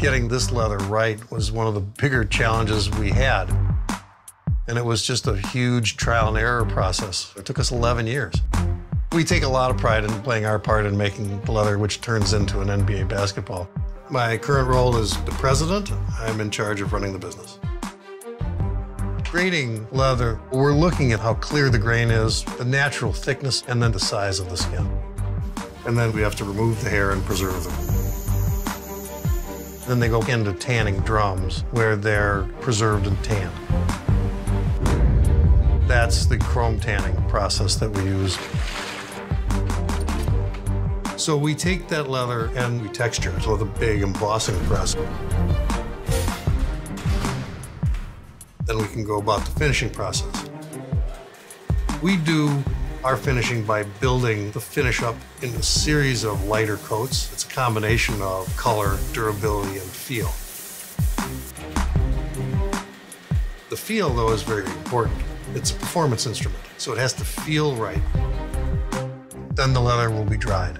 Getting this leather right was one of the bigger challenges we had. And it was just a huge trial and error process. It took us 11 years. We take a lot of pride in playing our part in making the leather which turns into an NBA basketball. My current role is the president. I'm in charge of running the business. Grading leather, we're looking at how clear the grain is, the natural thickness, and then the size of the skin. And then we have to remove the hair and preserve them. Then they go into tanning drums where they're preserved and tanned. That's the chrome tanning process that we use. So we take that leather and we texture it with a big embossing press. then we can go about the finishing process. We do our finishing by building the finish up in a series of lighter coats. It's a combination of color, durability, and feel. The feel, though, is very important. It's a performance instrument, so it has to feel right. Then the leather will be dried.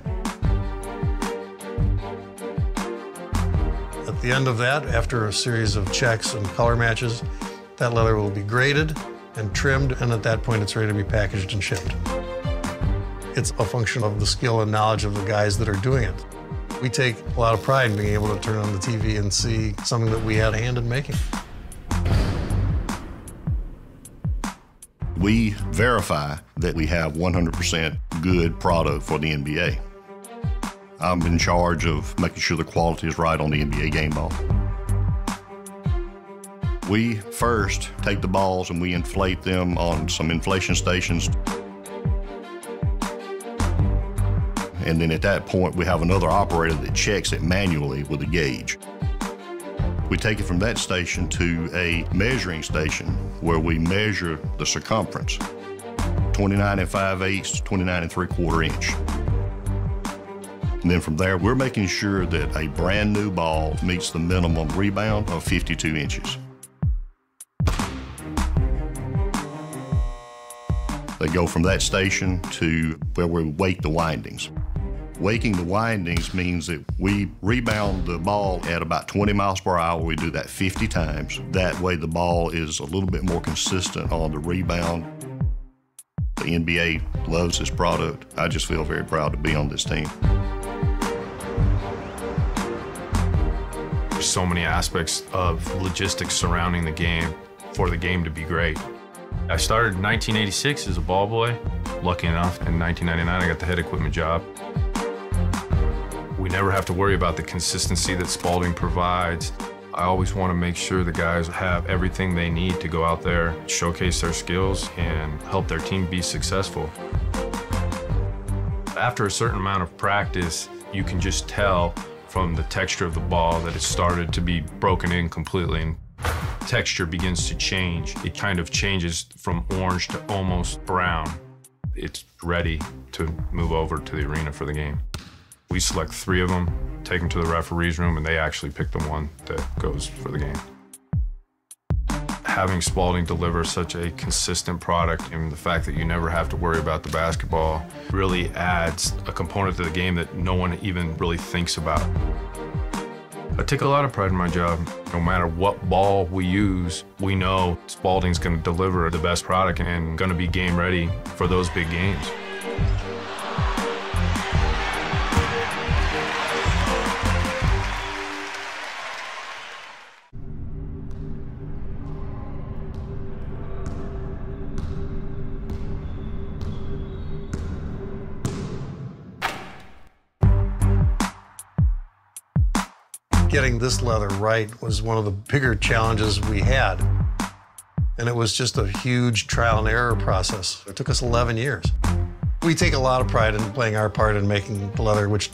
At the end of that, after a series of checks and color matches, that leather will be graded and trimmed, and at that point, it's ready to be packaged and shipped. It's a function of the skill and knowledge of the guys that are doing it. We take a lot of pride in being able to turn on the TV and see something that we had a hand in making. We verify that we have 100% good product for the NBA. I'm in charge of making sure the quality is right on the NBA game ball. We first take the balls and we inflate them on some inflation stations. And then at that point, we have another operator that checks it manually with a gauge. We take it from that station to a measuring station where we measure the circumference, 29 and 5 eighths, 29 and 3 quarter inch. And then from there, we're making sure that a brand new ball meets the minimum rebound of 52 inches. They go from that station to where we wake the windings. Waking the windings means that we rebound the ball at about 20 miles per hour. We do that 50 times. That way the ball is a little bit more consistent on the rebound. The NBA loves this product. I just feel very proud to be on this team. There's so many aspects of logistics surrounding the game for the game to be great. I started in 1986 as a ball boy. Lucky enough, in 1999, I got the head equipment job. We never have to worry about the consistency that Spalding provides. I always want to make sure the guys have everything they need to go out there, showcase their skills, and help their team be successful. After a certain amount of practice, you can just tell from the texture of the ball that it started to be broken in completely texture begins to change. It kind of changes from orange to almost brown. It's ready to move over to the arena for the game. We select three of them, take them to the referee's room, and they actually pick the one that goes for the game. Having Spalding deliver such a consistent product and the fact that you never have to worry about the basketball really adds a component to the game that no one even really thinks about. I take a lot of pride in my job. No matter what ball we use, we know Spalding's going to deliver the best product and going to be game ready for those big games. Getting this leather right was one of the bigger challenges we had. And it was just a huge trial and error process. It took us 11 years. We take a lot of pride in playing our part in making the leather which